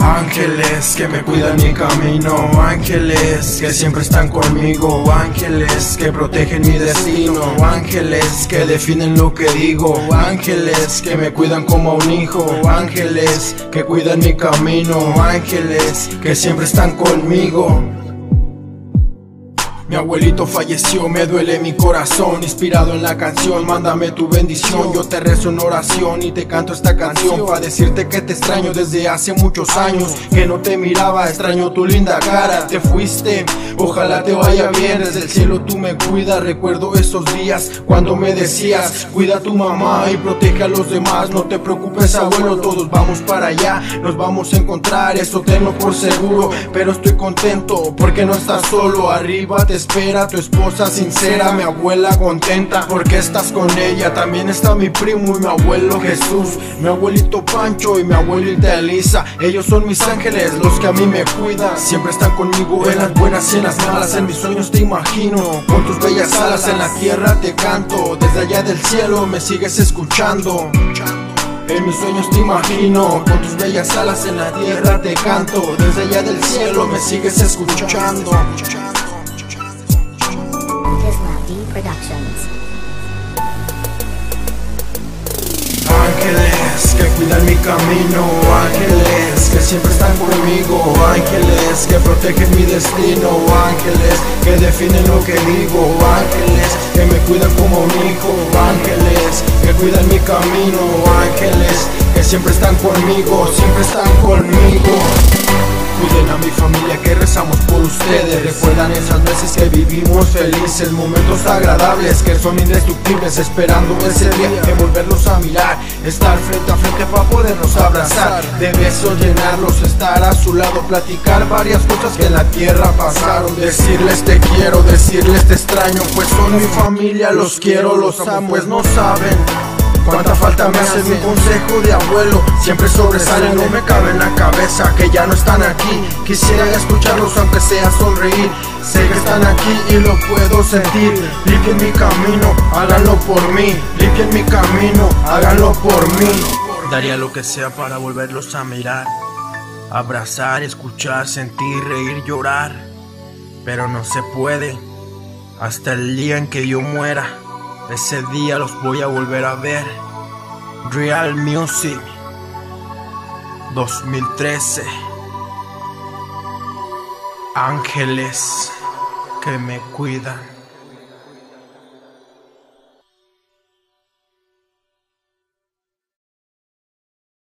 Ángeles que me cuidan mi camino, ángeles que siempre están conmigo, ángeles que protegen mi destino, ángeles que definen lo que digo, ángeles que me cuidan como un hijo, ángeles que cuidan mi camino, ángeles que siempre están conmigo. Mi abuelito falleció, me duele mi corazón. Inspirado en la canción, mándame tu bendición. Yo te rezo en oración y te canto esta canción Para decirte que te extraño desde hace muchos años. Que no te miraba, extraño tu linda cara. Te fuiste, ojalá te vaya bien. Desde el cielo tú me cuidas Recuerdo esos días cuando me decías Cuida a tu mamá y protege a los demás No te preocupes abuelo, todos vamos para allá. Nos vamos a encontrar, eso tengo por seguro. Pero estoy contento porque no estás solo Arriba te espera tu esposa sincera, mi abuela contenta porque estás con ella. También está mi primo y mi abuelo Jesús, mi abuelito Pancho y mi abuelita Elisa. Ellos son mis ángeles, los que a mí me cuidan. Siempre están conmigo en las buenas y en las malas. En mis sueños te imagino, con tus bellas alas en la tierra te canto. Desde allá del cielo me sigues escuchando. En mis sueños te imagino, con tus bellas alas en la tierra te canto. Desde allá del cielo me sigues escuchando. Tisla D Productions. Ángeles que cuidan mi camino, ángeles que siempre están conmigo, ángeles que protegen mi destino, ángeles que definen lo que digo, ángeles que me cuidan como un hijo, ángeles que cuidan mi camino, ángeles siempre están conmigo, siempre están conmigo. Cuiden a mi familia que rezamos por ustedes. Recuerdan esas veces que vivimos felices Momentos agradables que son indestructibles Esperando ese día de volverlos a mirar. Estar frente a frente para podernos abrazar. De besos llenarlos, estar a su lado Platicar varias cosas que en la tierra pasaron. Decirles te quiero, decirles te extraño Pues son mi familia, los quiero, los amo Pues no saben Cuánta falta me hace mi consejo de abuelo. Siempre sobresale, no me cabe en la cabeza Que ya no están aquí. Quisiera escucharlos aunque sea sonreír. Sé que están aquí y lo puedo sentir. Limpien mi camino, háganlo por mí. Limpien mi camino, háganlo por mí. Daría lo que sea para volverlos a mirar Abrazar, escuchar, sentir, reír, llorar. Pero no se puede Hasta el día en que yo muera ese día los voy a volver a ver. Real Music 2013. Ángeles que me cuidan.